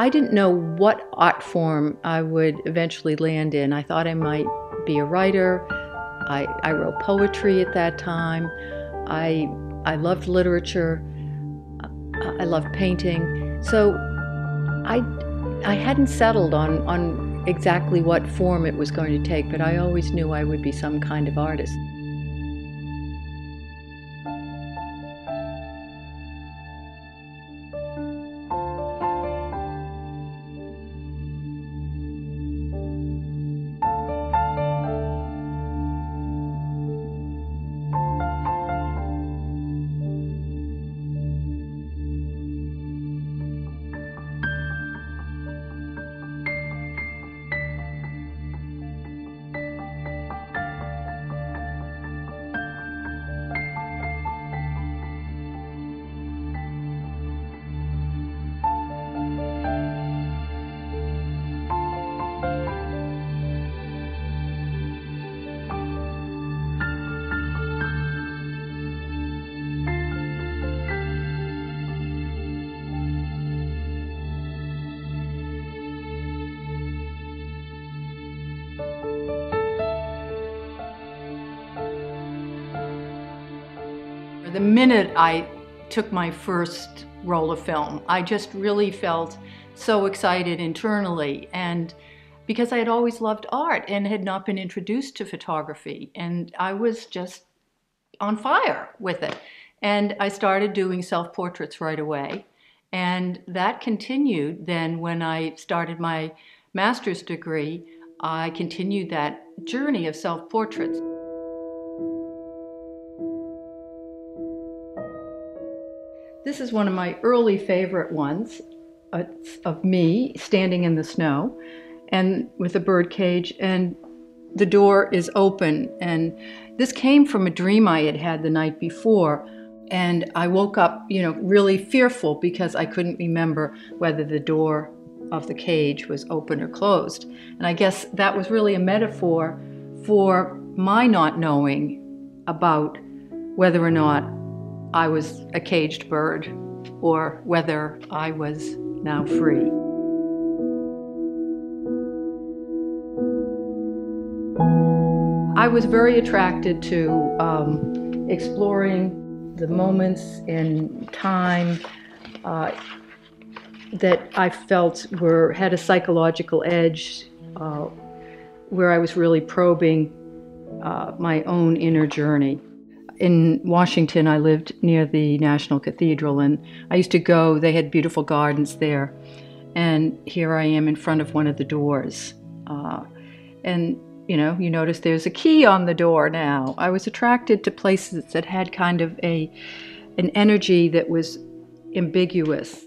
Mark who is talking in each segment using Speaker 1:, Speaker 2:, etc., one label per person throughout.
Speaker 1: I didn't know what art form I would eventually land in. I thought I might be a writer. I, I wrote poetry at that time. I, I loved literature. I loved painting. So I, I hadn't settled on, on exactly what form it was going to take, but I always knew I would be some kind of artist.
Speaker 2: The minute I took my first roll of film, I just really felt so excited internally and because I had always loved art and had not been introduced to photography and I was just on fire with it. And I started doing self-portraits right away. And that continued then when I started my master's degree, I continued that journey of self-portraits. This is one of my early favorite ones uh, of me standing in the snow and with a bird cage and the door is open and this came from a dream I had had the night before and I woke up, you know, really fearful because I couldn't remember whether the door of the cage was open or closed. And I guess that was really a metaphor for my not knowing about whether or not I was a caged bird or whether I was now free. I was very attracted to um, exploring the moments in time uh, that I felt were had a psychological edge, uh, where I was really probing uh, my own inner journey in Washington, I lived near the National Cathedral, and I used to go. They had beautiful gardens there, and here I am in front of one of the doors. Uh, and you know, you notice there's a key on the door now. I was attracted to places that had kind of a an energy that was ambiguous.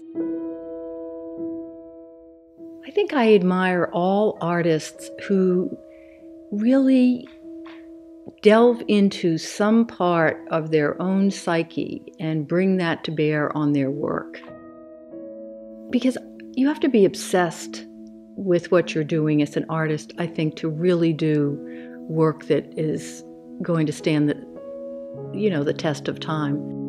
Speaker 2: I think I admire all artists who really delve into some part of their own psyche and bring that to bear on their work. Because you have to be obsessed with what you're doing as an artist, I think, to really do work that is going to stand the you know the test of time.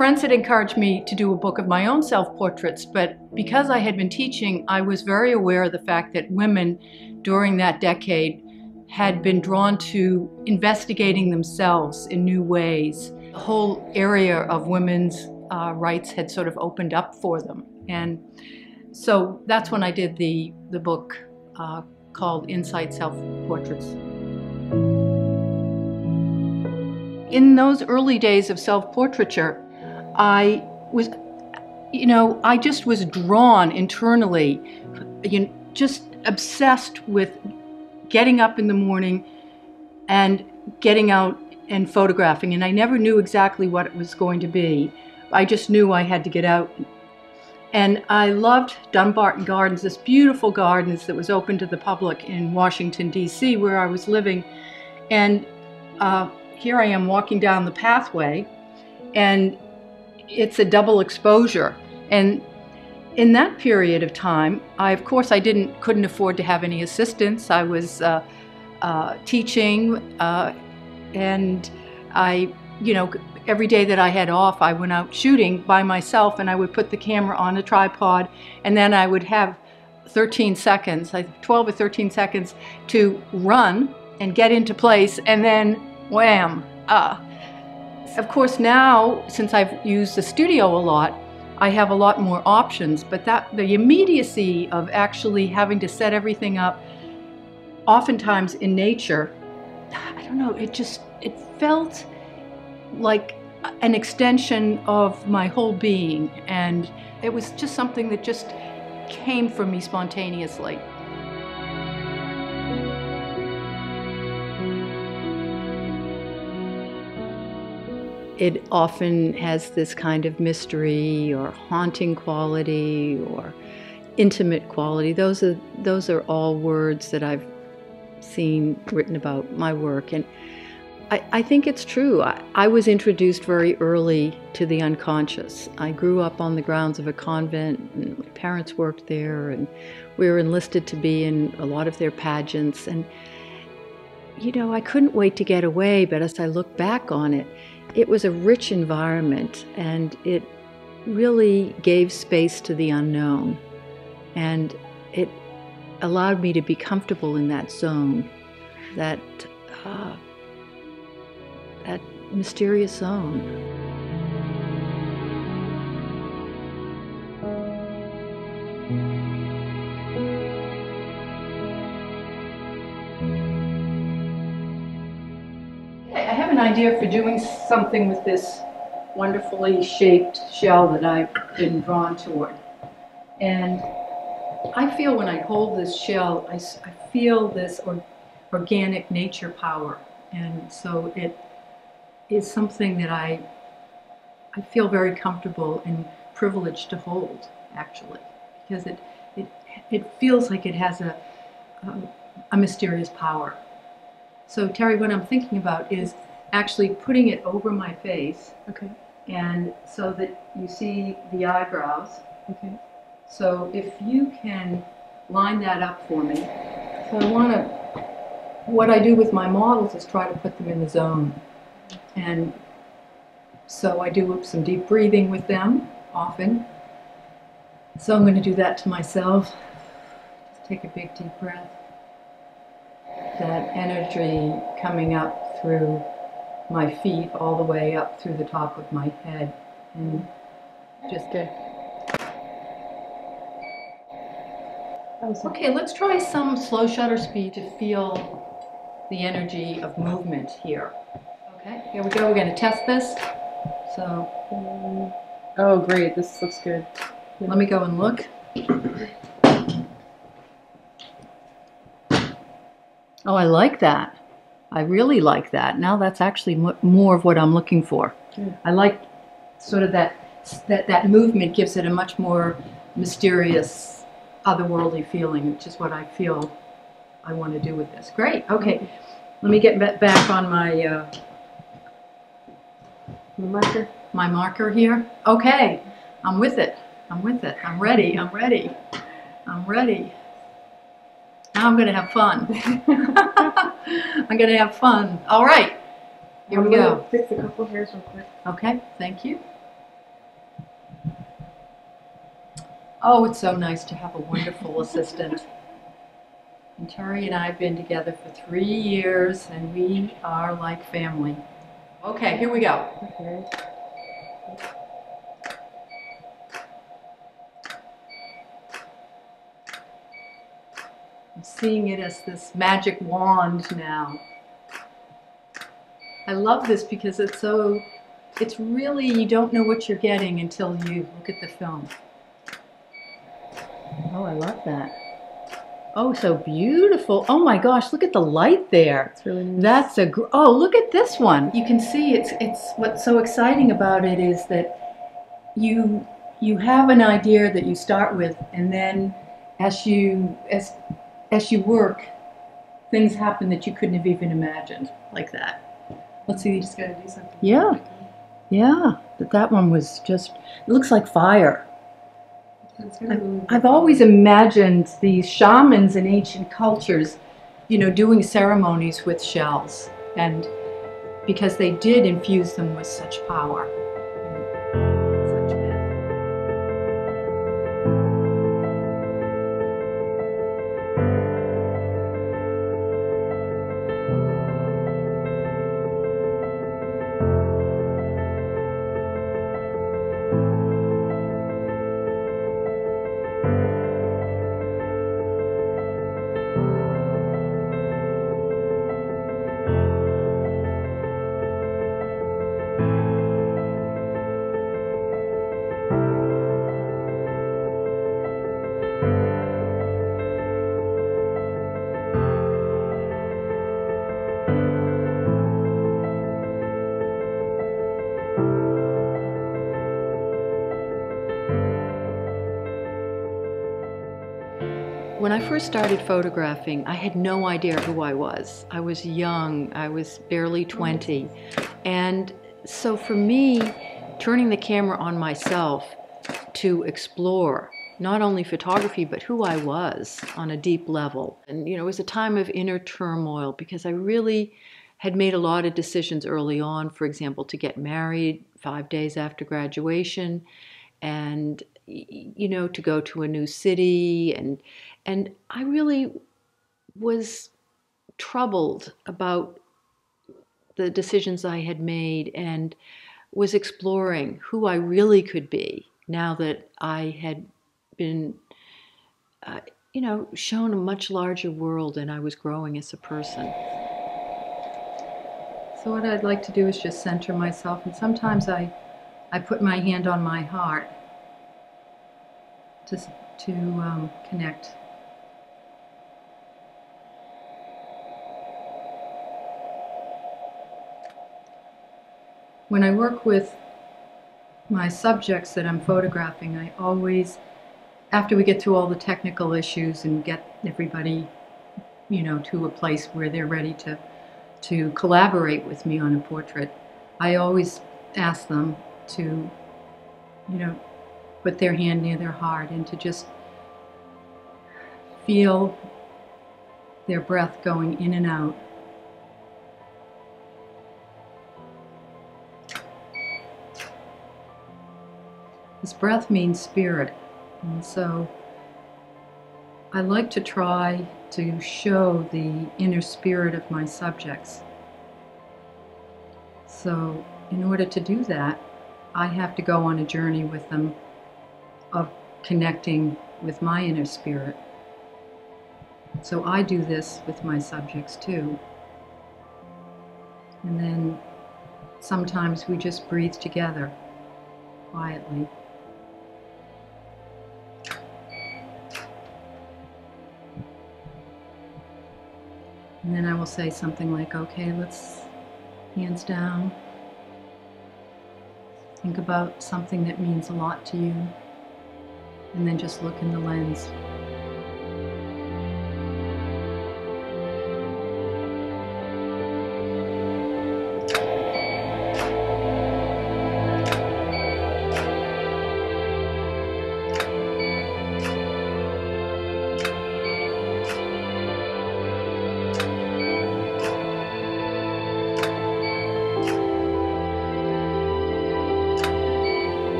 Speaker 2: Friends had encouraged me to do a book of my own self-portraits, but because I had been teaching, I was very aware of the fact that women during that decade had been drawn to investigating themselves in new ways. The whole area of women's uh, rights had sort of opened up for them. And so that's when I did the, the book uh, called Inside Self-Portraits. In those early days of self-portraiture, I was, you know, I just was drawn internally, you know, just obsessed with getting up in the morning and getting out and photographing. And I never knew exactly what it was going to be. I just knew I had to get out. And I loved Dumbarton Gardens, this beautiful gardens that was open to the public in Washington, D.C., where I was living. And uh, here I am walking down the pathway, and it's a double exposure. And in that period of time, I of course I didn't couldn't afford to have any assistants. I was uh, uh, teaching, uh, and I, you know, every day that I had off, I went out shooting by myself, and I would put the camera on a tripod, and then I would have 13 seconds, like 12 or 13 seconds, to run and get into place, and then wham. Uh. Of course, now since I've used the studio a lot, I have a lot more options, but that the immediacy of actually having to set everything up, oftentimes in nature, I don't know, it just, it felt like an extension of my whole being. And it was just something that just came from me spontaneously. It often has this kind of mystery or haunting quality or intimate quality. Those are those are all words that I've seen written about my work, and I, I think it's true. I, I, was introduced very early to the unconscious. I grew up on the grounds of a convent, and my parents worked there, and we were enlisted to be in a lot of their pageants, and you know I couldn't wait to get away. But as I look back on it it was a rich environment and it really gave space to the unknown. And it allowed me to be comfortable in that zone, that, uh, that mysterious zone. Idea for doing something with this wonderfully shaped shell that I've been drawn toward. And I feel when I hold this shell, I, I feel this or, organic nature power. And so it is something that I, I feel very comfortable and privileged to hold, actually, because it, it, it feels like it has a, a, a mysterious power. So Terry, what I'm thinking about is actually putting it over my face.
Speaker 3: Okay.
Speaker 2: And so that you see the eyebrows.
Speaker 3: Okay.
Speaker 2: So if you can line that up for me. So I want to, what I do with my models is try to put them in the zone. And so I do some deep breathing with them often. So I'm going to do that to myself. Just take a big deep breath. That energy coming up through my feet all the way up through the top of my head and just
Speaker 3: okay.
Speaker 2: Okay, let's try some slow shutter speed to feel the energy of movement here. Okay, here we go. We're going to test this. So,
Speaker 3: oh, great. This looks good.
Speaker 2: Let me go and look. Oh, I like that. I really like that. Now that's actually more of what I'm looking for.
Speaker 3: Yeah.
Speaker 2: I like sort of that that that movement gives it a much more mysterious, otherworldly feeling, which is what I feel I want to do with this. Great. Okay, let me get back on my uh,
Speaker 3: marker.
Speaker 2: My marker here. Okay, I'm with it. I'm with it. I'm ready. I'm ready. I'm ready. Now I'm going to have fun. I'm going to have fun. All right. Here we go.
Speaker 3: Fix a couple hairs real quick.
Speaker 2: Okay, thank you. Oh, it's so nice to have a wonderful assistant. And Terry and I have been together for three years, and we are like family. Okay, here we go.
Speaker 3: Okay.
Speaker 2: I'm seeing it as this magic wand now. I love this because it's so, it's really, you don't know what you're getting until you look at the film. Oh, I love that. Oh, so beautiful. Oh my gosh, look at the light there.
Speaker 3: It's really nice.
Speaker 2: That's a, oh, look at this one. You can see it's, it's, what's so exciting about it is that you, you have an idea that you start with and then as you, as as you work, things happen that you couldn't have even imagined, like that. Let's see.
Speaker 3: You just gotta do something.
Speaker 2: Yeah, yeah. But that one was just. It looks like fire. I've always imagined these shamans in ancient cultures, you know, doing ceremonies with shells, and because they did infuse them with such power. First started photographing, I had no idea who I was. I was young, I was barely 20. And so for me, turning the camera on myself to explore not only photography, but who I was on a deep level. And, you know, it was a time of inner turmoil because I really had made a lot of decisions early on, for example, to get married five days after graduation and, you know, to go to a new city and and I really was troubled about the decisions I had made and was exploring who I really could be now that I had been, uh, you know, shown a much larger world and I was growing as a person. So what I'd like to do is just center myself, and sometimes I, I put my hand on my heart to, to um, connect. When I work with my subjects that I'm photographing, I always, after we get through all the technical issues and get everybody, you know, to a place where they're ready to, to collaborate with me on a portrait, I always ask them to, you know, put their hand near their heart and to just feel their breath going in and out This breath means spirit. And so I like to try to show the inner spirit of my subjects. So in order to do that, I have to go on a journey with them of connecting with my inner spirit. So I do this with my subjects too. And then sometimes we just breathe together quietly. And then I will say something like, okay, let's hands down. Think about something that means a lot to you. And then just look in the lens.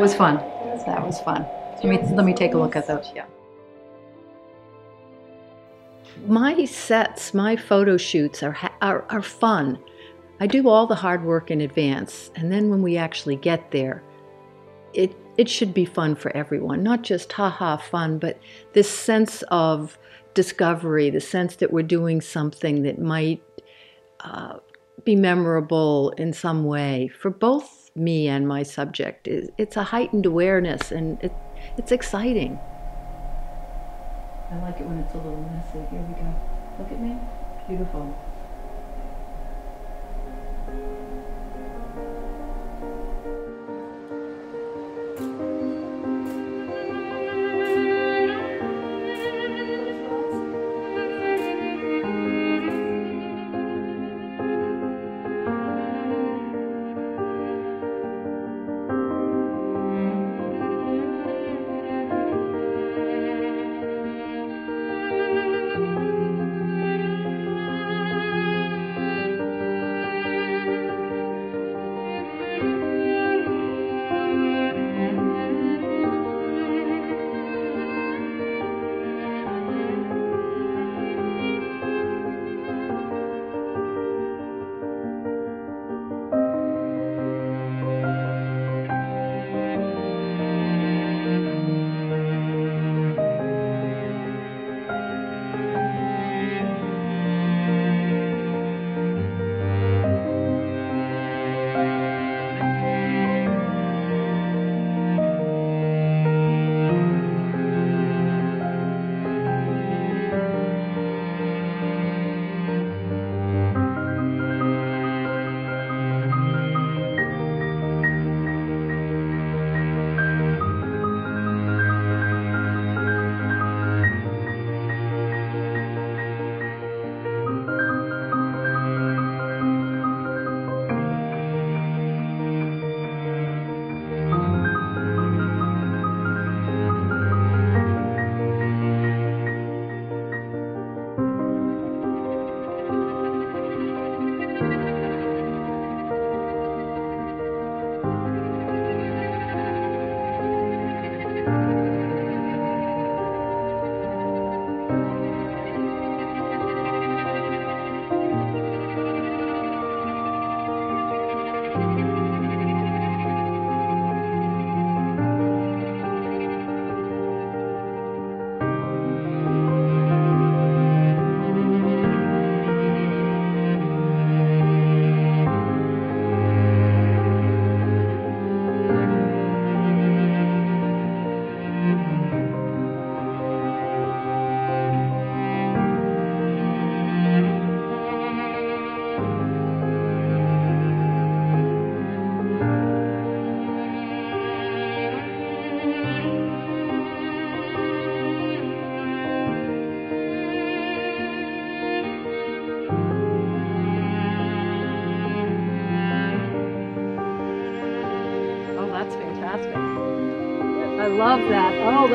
Speaker 2: That was fun. That was fun. Let me, let me take a look at those, yeah. My sets, my photo shoots are, are, are fun. I do all the hard work in advance, and then when we actually get there, it, it should be fun for everyone. Not just haha fun, but this sense of discovery, the sense that we're doing something that might uh, be memorable in some way for both me and my subject. It's a heightened awareness and it, it's exciting. I like it when it's a little messy. Here we go. Look at me. Beautiful.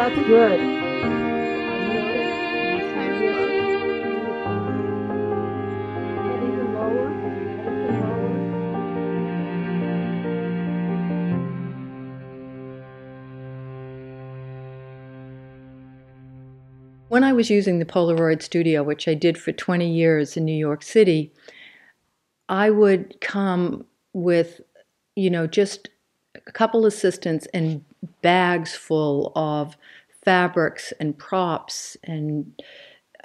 Speaker 1: That's good.
Speaker 2: When I was using the Polaroid Studio, which I did for 20 years in New York City, I would come with, you know, just a couple assistants and bags full of fabrics and props and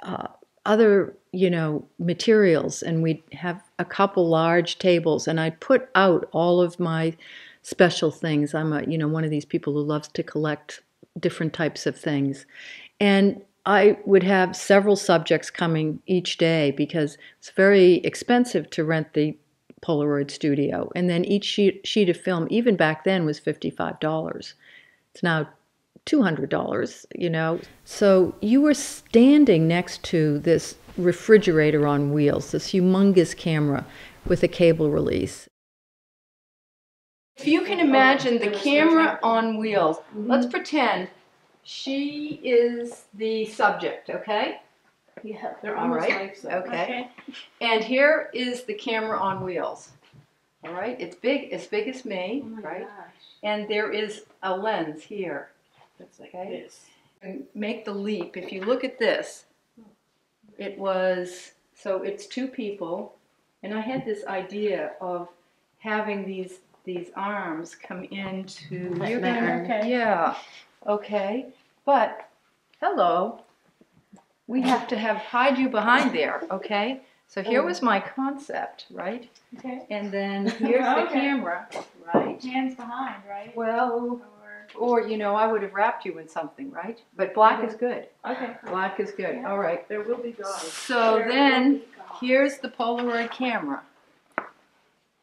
Speaker 2: uh, other, you know, materials. And we'd have a couple large tables, and I'd put out all of my special things. I'm a, you know, one of these people who loves to collect different types of things. And I would have several subjects coming each day because it's very expensive to rent the Polaroid studio. And then each sheet, sheet of film, even back then, was $55. It's now $200, you know. So you were standing next to this refrigerator on wheels, this humongous camera with a cable release. If you can imagine the camera on wheels, let's pretend she is the subject, okay?
Speaker 4: Yeah, they're almost
Speaker 2: right,
Speaker 4: like so.
Speaker 2: okay. And here is the camera on wheels. All right, it's big, as big as me,
Speaker 4: Oh my
Speaker 2: right?
Speaker 4: gosh.
Speaker 2: And there is a lens here.
Speaker 4: That's like
Speaker 2: Okay.
Speaker 4: this.
Speaker 2: And make the leap. If you look at this, it was so it's two people, and I had this idea of having these these arms come into.
Speaker 4: Like
Speaker 2: you're
Speaker 4: that,
Speaker 2: gonna-
Speaker 4: okay.
Speaker 2: Yeah. Okay. But hello. We have to have hide you behind there. Okay. So here was oh. my concept, right?
Speaker 5: Okay.
Speaker 2: And then here's the
Speaker 5: Okay.
Speaker 2: camera, right?
Speaker 5: Hands behind, right?
Speaker 2: Well,
Speaker 5: Or
Speaker 2: or you know, I would have wrapped you in something, right? But black is good.
Speaker 5: okay.
Speaker 2: Black is good. All right.
Speaker 4: There will be dogs.
Speaker 2: So then, here's the Polaroid camera.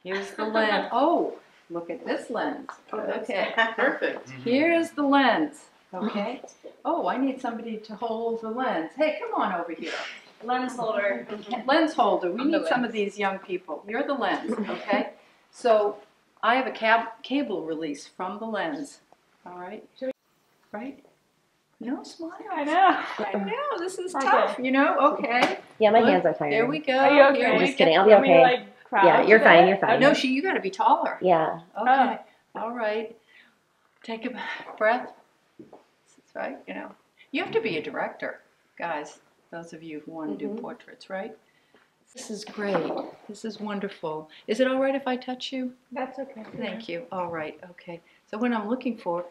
Speaker 2: Here's the lens. Oh, look at this lens.
Speaker 4: Oh,
Speaker 2: Okay.
Speaker 4: perfect. Mm-hmm.
Speaker 2: Here's the lens. Okay. Oh, I need somebody to hold the lens. Hey, come on over here.
Speaker 5: Lens holder.
Speaker 2: Lens holder. We
Speaker 5: I'm the
Speaker 2: need some of these young people. You're the lens. Okay. So I have a cab cable release from the lens. All right. Right. No smile.
Speaker 5: I know.
Speaker 2: I know this is
Speaker 5: Okay.
Speaker 2: tough. You know. Okay.
Speaker 6: Yeah, my
Speaker 2: Look,
Speaker 6: hands are tired.
Speaker 2: There we go.
Speaker 5: Are you okay?
Speaker 2: Here
Speaker 5: I'm
Speaker 2: we
Speaker 6: just
Speaker 2: go.
Speaker 6: kidding. I'll be
Speaker 5: Let me,
Speaker 6: okay.
Speaker 5: like, crouch
Speaker 6: Yeah, you're
Speaker 5: a
Speaker 6: fine,
Speaker 5: bit?
Speaker 6: you're fine.
Speaker 2: No, she. You got to be taller.
Speaker 6: Yeah.
Speaker 2: Okay. Oh. All right. Take a breath. That's right. You know, you have to be a director, guys. Those of you who want to do mm-hmm. portraits, right? This is great. This is wonderful. Is it all right if I touch you?
Speaker 5: That's okay.
Speaker 2: Thank you. All right. Okay. So what I'm looking for.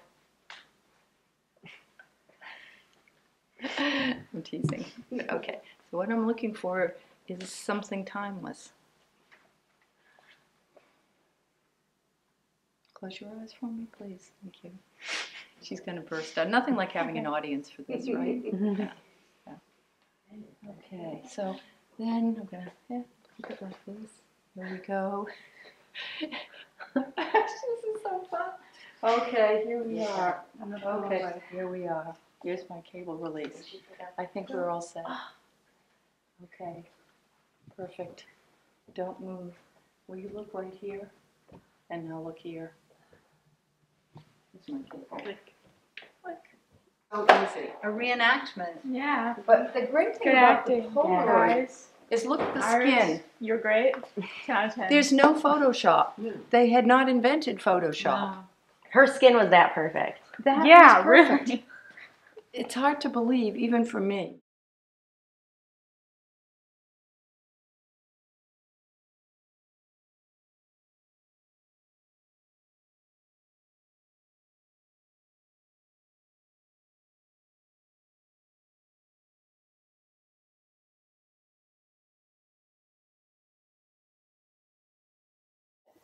Speaker 2: I'm teasing. Okay. So what I'm looking for is something timeless. Close your eyes for me, please. Thank you. She's going to burst out. Nothing like having an audience for this, mm-hmm. right? Mm-hmm. Yeah. Okay. So then I'm to yeah, keep it like this. There we go. this is so fun. Okay, here we are. Okay, here we are. Here's my cable release. I think we're all set. Okay, perfect. Don't move. Will you look right here? And now look here. Here's my cable. Click. Click. So easy. A reenactment.
Speaker 5: Yeah.
Speaker 2: But the great thing
Speaker 5: Good
Speaker 2: about the
Speaker 5: acting.
Speaker 2: Polaroid
Speaker 5: Iris.
Speaker 2: is look at the
Speaker 5: Iris,
Speaker 2: skin.
Speaker 5: You're great. 10 out of 10.
Speaker 2: There's no Photoshop. Hmm. They had not invented Photoshop.
Speaker 5: No.
Speaker 6: Her skin was that perfect.
Speaker 2: That
Speaker 5: yeah,
Speaker 2: perfect.
Speaker 5: really.
Speaker 2: It's hard to believe, even for me.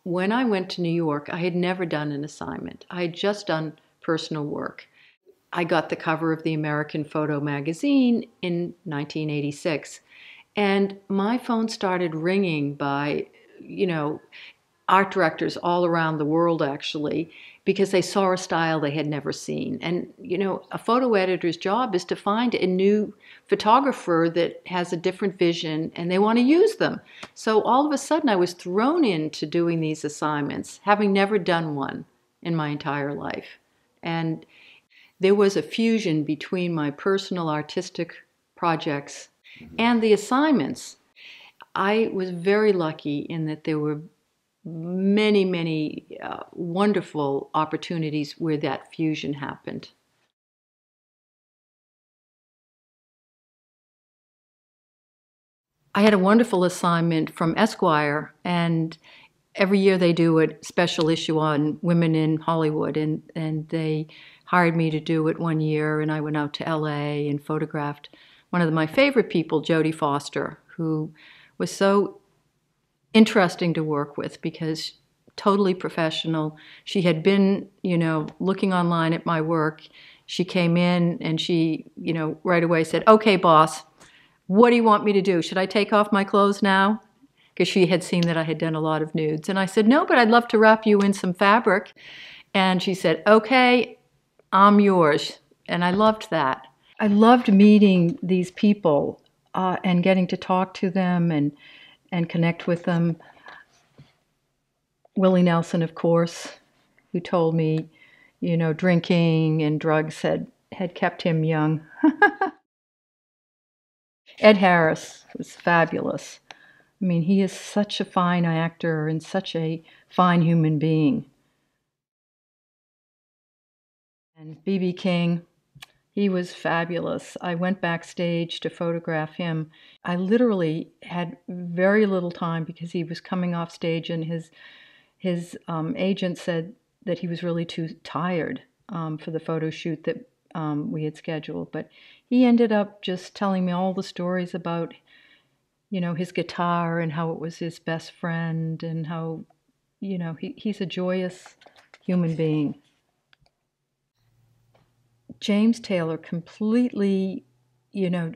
Speaker 2: When I went to New York, I had never done an assignment. I had just done personal work. I got the cover of the American Photo magazine in 1986, and my phone started ringing by, you know, art directors all around the world actually, because they saw a style they had never seen. And, you know, a photo editor's job is to find a new photographer that has a different vision and they want to use them. So all of a sudden, I was thrown into doing these assignments, having never done one in my entire life. And there was a fusion between my personal artistic projects mm-hmm. and the assignments. I was very lucky in that there were many, many uh, wonderful opportunities where that fusion happened. I had a wonderful assignment from Esquire, and every year they do a special issue on women in Hollywood, and, and they hired me to do it one year, and I went out to LA and photographed one of my favorite people, Jodie Foster, who was so interesting to work with because totally professional. She had been, you know, looking online at my work. She came in and she, you know, right away said, "Okay, boss, what do you want me to do? Should I take off my clothes now?" Because she had seen that I had done a lot of nudes. And I said, "No, but I'd love to wrap you in some fabric." And she said, "Okay, I'm yours." And I loved that. I loved meeting these people uh, and getting to talk to them and and connect with them. Willie Nelson, of course, who told me, you know, drinking and drugs had had kept him young. Ed Harris was fabulous. I mean, he is such a fine actor and such a fine human being. And B.B. King, he was fabulous. I went backstage to photograph him. I literally had very little time because he was coming off stage, and his his um, agent said that he was really too tired um, for the photo shoot that um, we had scheduled. But he ended up just telling me all the stories about, you know, his guitar and how it was his best friend, and how, you know, he, he's a joyous human being. James Taylor completely, you know,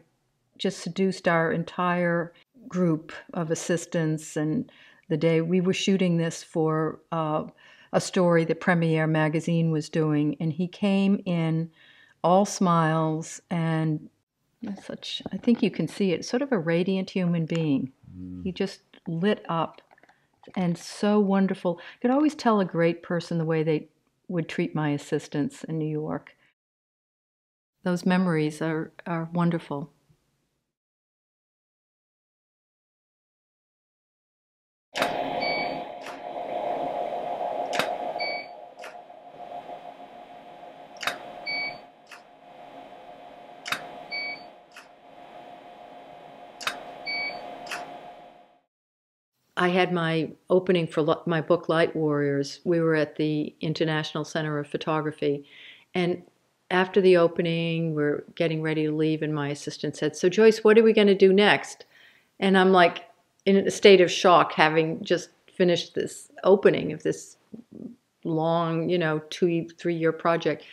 Speaker 2: just seduced our entire group of assistants. And the day we were shooting this for uh, a story that Premiere Magazine was doing, and he came in all smiles and such, I think you can see it, sort of a radiant human being. Mm. He just lit up and so wonderful. I could always tell a great person the way they would treat my assistants in New York those memories are, are wonderful. I had my opening for my book Light Warriors. We were at the International Center of Photography, and after the opening, we're getting ready to leave, and my assistant said, So, Joyce, what are we going to do next? And I'm like in a state of shock, having just finished this opening of this long, you know, two, three year project.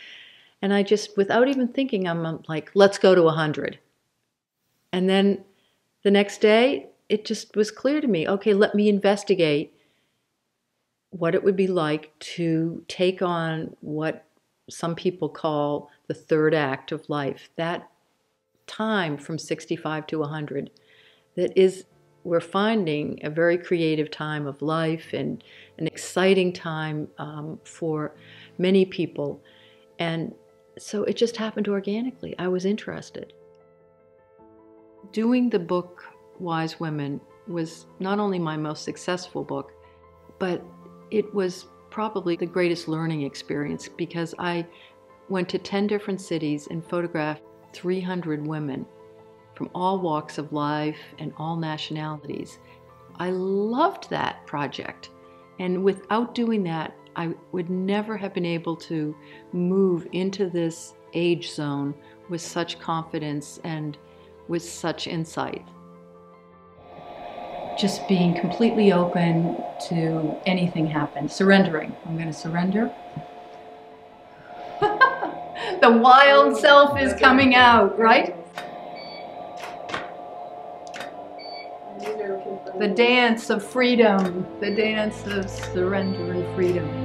Speaker 2: And I just, without even thinking, I'm um, like, let's go to 100. And then the next day, it just was clear to me okay, let me investigate what it would be like to take on what some people call the third act of life, that time from 65 to 100 that is we're finding a very creative time of life and an exciting time um, for many people. And so it just happened organically. I was interested. Doing the book wise women was not only my most successful book but it was probably the greatest learning experience because I went to 10 different cities and photographed 300 women from all walks of life and all nationalities. I loved that project. And without doing that, I would never have been able to move into this age zone with such confidence and with such insight just being completely open to anything happen, surrendering. I'm going to surrender. the wild self is coming out, right? The dance of freedom, the dance of surrender and freedom.